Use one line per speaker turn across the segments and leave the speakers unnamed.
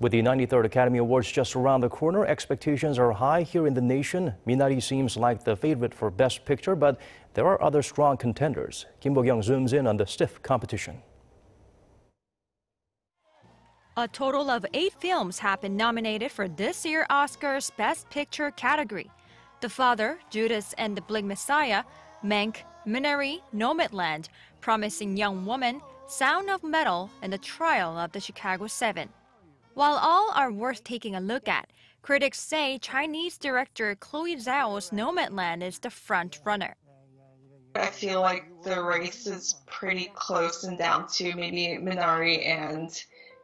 With the 93rd Academy Awards just around the corner, expectations are high here in the nation. Minari seems like the favorite for Best Picture, but there are other strong contenders. Kim Bo-kyoung zooms in on the stiff competition.
A total of eight films have been nominated for this year's Oscars Best Picture category. The Father, Judas and the Black Messiah, Mank, Minari, Nomadland, Promising Young Woman, Sound of Metal, and The Trial of the Chicago Seven. While all are worth taking a look at, critics say Chinese director Chloe Zhao's Nomadland is the front runner.
I feel like the race is pretty close and down to maybe Minari and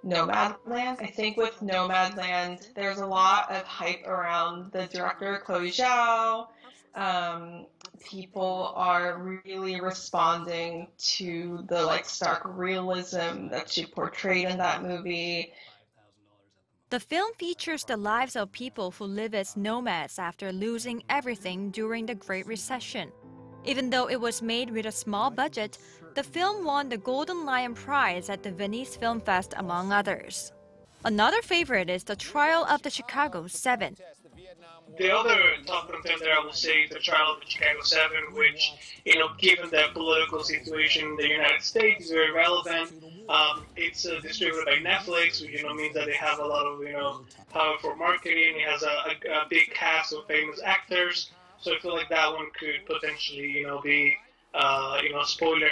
Nomadland. I think with Nomadland, there's a lot of hype around the director, Chloe Zhao. Um, people are really responding to the like stark realism that she portrayed in that movie.
The film features the lives of people who live as nomads after losing everything during the Great Recession. Even though it was made with a small budget, the film won the Golden Lion Prize at the Venice Film Fest, among others. Another favorite is The Trial of the Chicago Seven.
The other top contender, I would say, is The Trial of the Chicago Seven, which, you know, given the political situation in the United States, is very relevant. Um, it's uh, distributed by Netflix, which, you know, means that they have a lot of, you know, power for marketing. It has a, a, a big cast of famous actors. So I feel like that one could potentially, you know, be, uh, you know, a spoiler.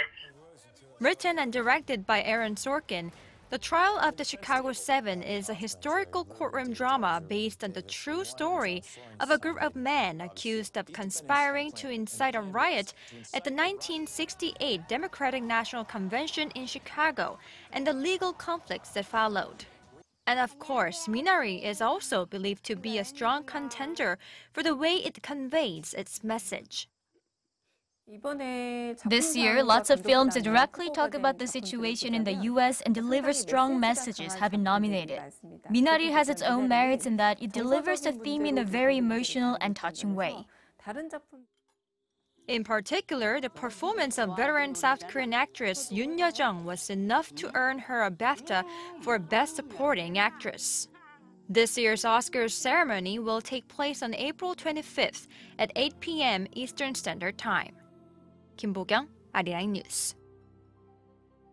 Written and directed by Aaron Sorkin, The Trial of the Chicago Seven is a historical courtroom drama based on the true story of a group of men accused of conspiring to incite a riot at the 1968 Democratic National Convention in Chicago and the legal conflicts that followed. And of course, Minari is also believed to be a strong contender for the way it conveys its message.
This year, lots of films that directly talk about the situation in the US and deliver strong messages have been nominated. Minari has its own merits in that it delivers the theme in a very emotional and touching way.
In particular, the performance of veteran South Korean actress Youn Yuh-jung was enough to earn her a BAFTA for Best Supporting Actress. This year's Oscars ceremony will take place on April 25th at 8 p.m. Eastern Standard Time. 김보경 아리랑 뉴스.